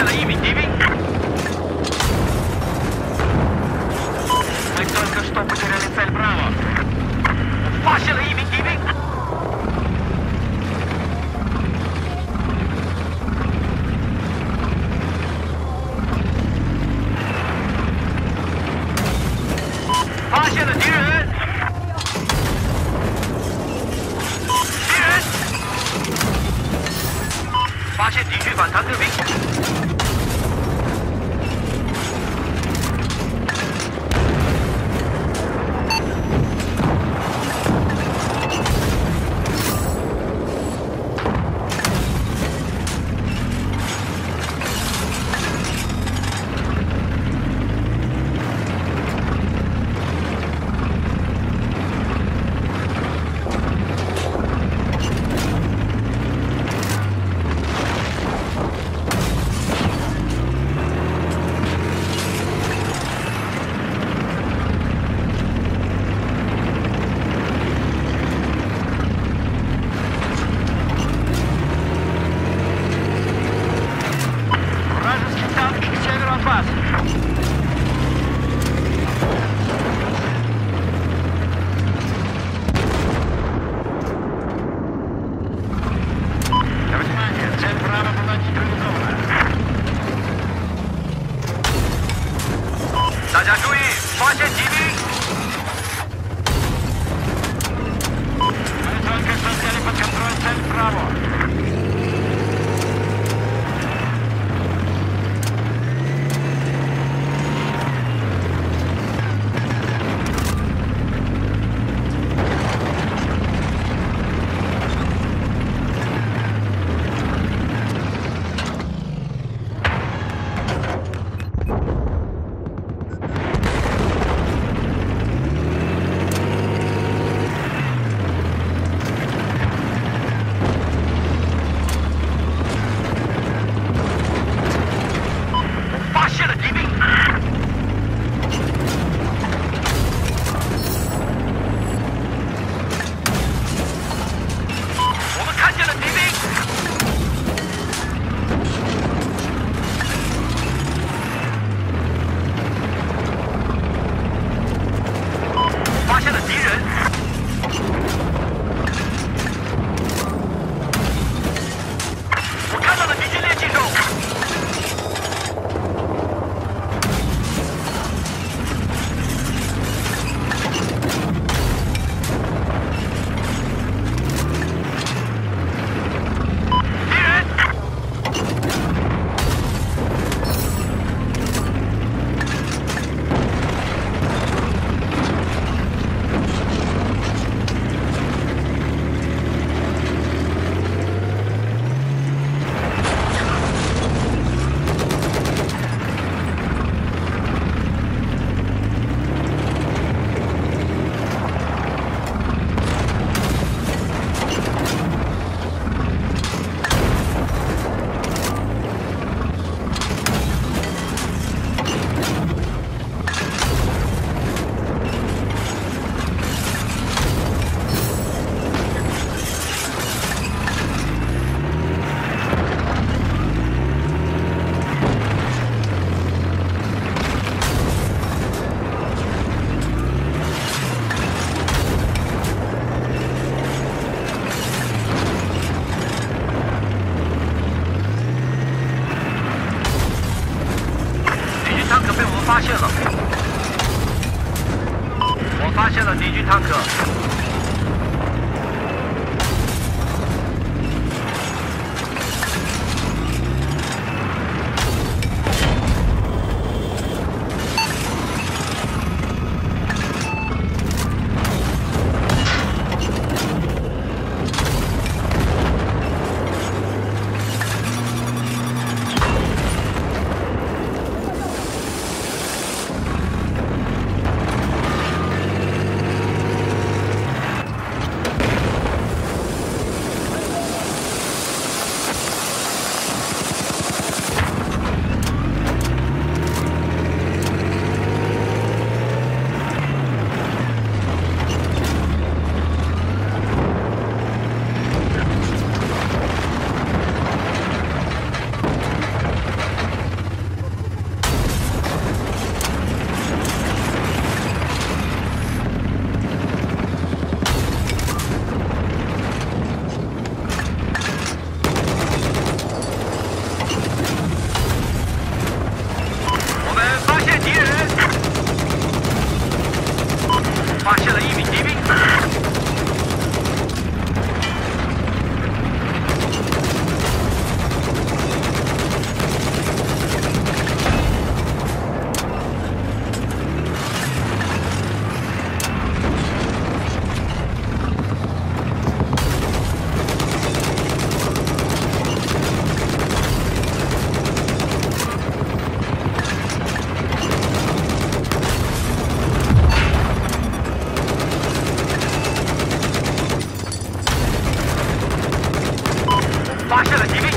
我发现发现了敌兵